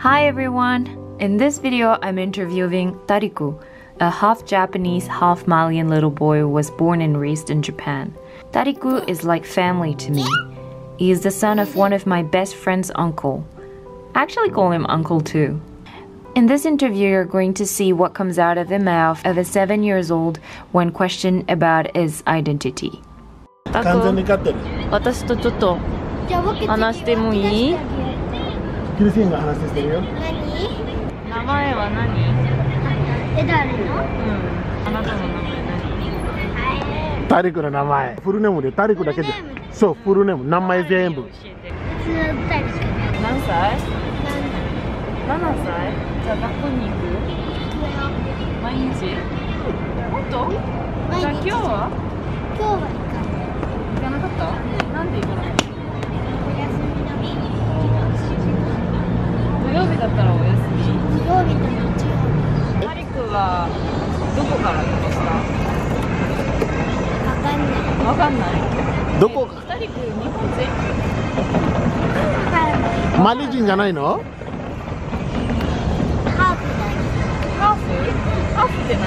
Hi everyone! In this video, I'm interviewing Tariku, a half Japanese, half Malian little boy who was born and raised in Japan. Tariku is like family to me. He is the son of one of my best friend's uncle. I actually call him uncle too. In this interview, you're going to see what comes out of the mouth of a seven years old when questioned about his identity. 完全に勝ってる私とちょっとじゃあ僕話してもいい キルシンが話してるよ何名前は何え誰のうんあなたの名前何タリクの名前フルネームでタリクだけでそうフルネーム名前全部教えて普通の誰か何歳 ?7 歳じゃあ学校に行く毎日本当じゃあ今日は今日は行かない行かなかったなんで行かなかったんない。どこ？タリク日本マリ人じゃないの？ハーフハーフハーフって何？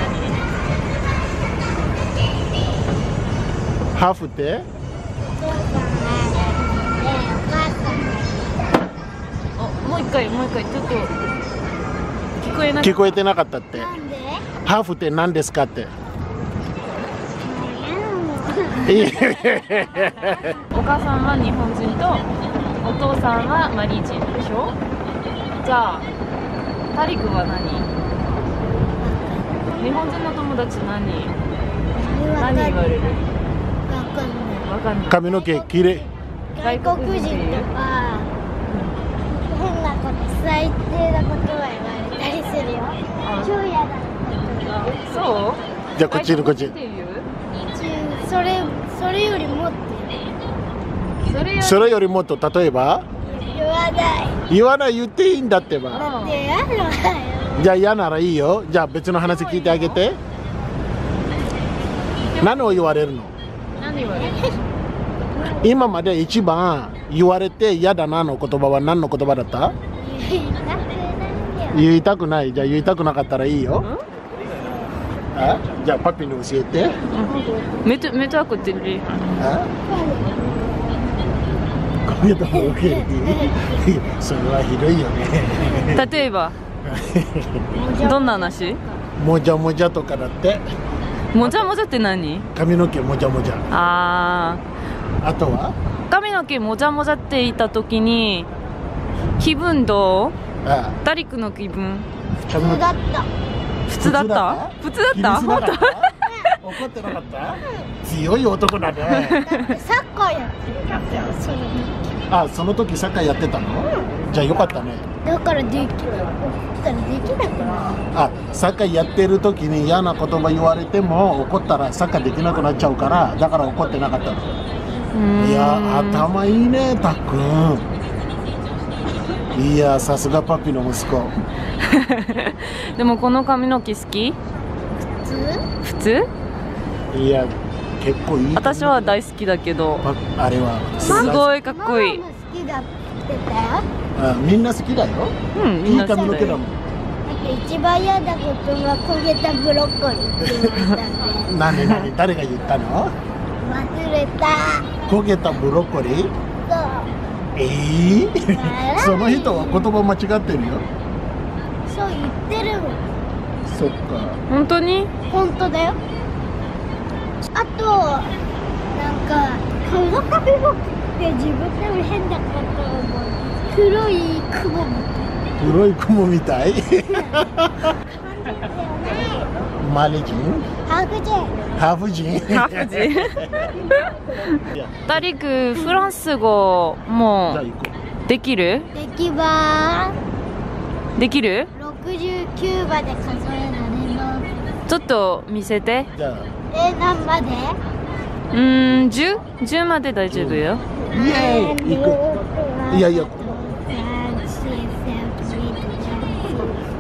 ハーフって？もう一回もう一回ちょっと聞こえなかっ聞こえてなかったって。ハーフって何ですかってお母さんは日本人とお父さんはマリ人でしょ？じゃあタリクは何？日本人の友達何？ん何言われる？わかんない。わかんない髪の毛きれ。い外国人とか変なこと最低なことは言われたりするよ。超嫌だ。そう？じゃあこっちにこっちそれそれよりもっとそれより。それよりもっと例えば？言わない。言わない言っていいんだってば。だってじゃあ嫌ならいいよ。じゃあ別の話聞いてあげて。何を言われるの？何言われる今まで一番言われて嫌だなの言葉は何の言葉だった？言いたくないよ。言いたくない。じゃあ言いたくなかったらいいよあじゃあパピに教えて。とも受ける。それはひどいよね。例えば？どんな話？もじゃもじゃとかだって。もじゃもじゃって何？髪の毛もじゃもじゃ。ああとは？ー髪の毛もじゃもじゃっていた時に気分どう？あダリクの気分？髪の毛。だった普通だった？普通だった？本かった？怒ってなかった？強い男だねサッカーやってたんだよその時。あその時サッカーやってたの？じゃあよかったね。だからできない怒ったらできなくなあサッカーやってる時に嫌な言葉言われても怒ったらサッカーできなくなっちゃうからだから怒ってなかったの。るいや頭いいねたっくん。いやさすがパピの息子 でもこの髪の毛好き？普通？普通？いや結構いい私は大好きだけど。パあれは。すごいかっこいい。ママも好きだって言ってたよ。あみんな好きだよ。うんみいいんな好きだよ。髪の毛だもん。だって一番嫌なことは焦げたブロッコリーって言われたんで。何何？誰が言ったの？忘れた。焦げたブロッコリー？そう。えー、その人は言葉間違ってるよ言ってるもんそっか。本当に？本当だよ。あとなんかこの髪の毛って自分でも変だったと思う。黒い雲み黒い雲みたい？マリ人ハーフジェハーフ人ハーフ 人いやダリクフランス語もできる？できばできる？69まで数えられます。ちょっと見せて。うじゃあ。え何まで？うーん 10? 10まで大丈夫よ。イエーイ。行く。いやいや。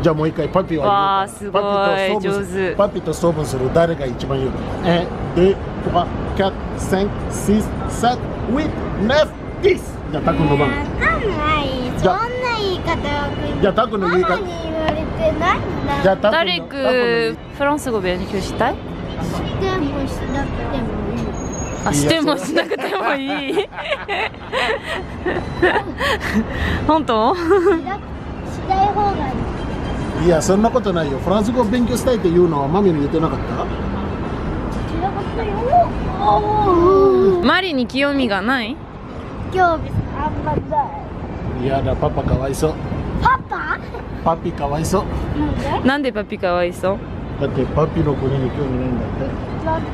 じゃあもう一回パピは言うわあすごい。パピと上手。パピと勝負する誰が一番言うえで3 4 5 6 7 8 9 10じゃあタクの番。わかんない。そんな言い方をじゃあタクの言い方ママに言われてないんだじゃあフランス語勉強したい？してもしなくてもいい。あしてもしなくてもいい？本当？しなしない方がいい。いやそんなことないよ。フランス語を勉強したいっていうのはマミに言ってなかった？しなかったよおーマリに清みがない？興味あんまない。いやだパパかわいそう。パパ？パピかわいそう。なんで？パピかわいそう？だってパピの国に興味ないんだっだって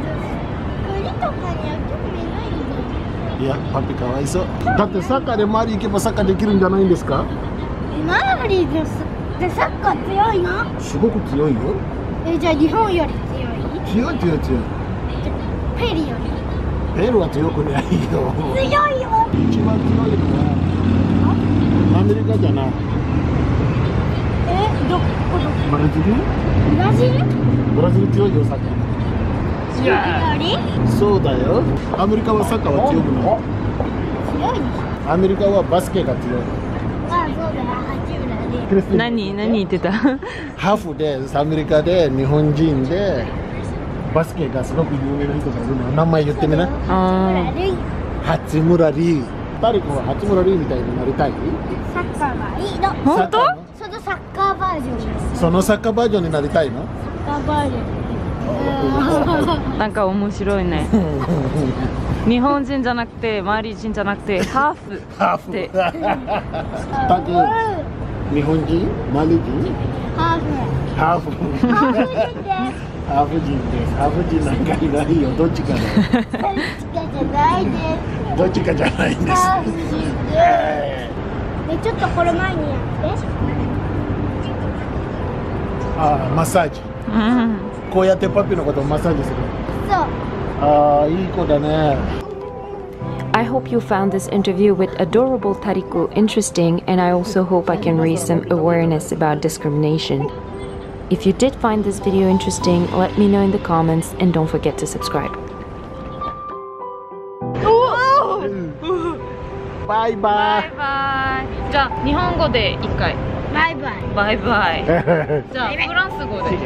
国とかには興味ないんだいやパピかわいそう。だってサッカーで周り行けばサッカーできるんじゃないんですか？マリですでサッカー強いの？すごく強いよ。えじゃあ日本より強い？強い強い強い。ペリより？ペルーは強くないよ。強いよ。一番強いのはアメリカじゃないえどこどこブラジル？ブラジル？ブラジル強いよサッカ強いよりーそうだよ。アメリカはサッカーは強くない。強いでしょアメリカはバスケが強い。あそうだよ八村で何何言ってた？ハーフでアメリカで日本人でバスケがすごく有名な人がいるの。名前言ってみな。あ八村塁。八村塁。タリ君は八村塁みたいになりたい？サッカーがいいの。本当？そのサッカーバージョンそのサッカーバージョンになりたいの？サッカーバージョン。なんか面白いね。日本人じゃなくてマリ人じゃなくてハーフ。ハーフ。でタク日本人？マリ人？ハーフ。ハーフ。ハーフ人です。ハーフ人です。ハーフ人なんかいないよ。どっちかどっちかじゃないです。どっちかじゃないんです。ハーフ人です。えでちょっとこれ前にやって。ーあマッサージ、うん、こうやってパピのことをマッサージするそうああいい子だね mm-hmm. I hope you found this interview with adorable Tariku interesting, and I also hope I can raise some awareness about discrimination. If you did find this video interesting, let me know in the comments and don't forget to subscribe. Bye bye! Bye bye! じゃあ、日本語で一回。バイバイ。バイバイ。じゃあフランス語で。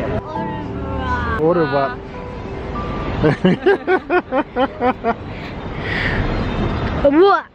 オルブラオルバ うわ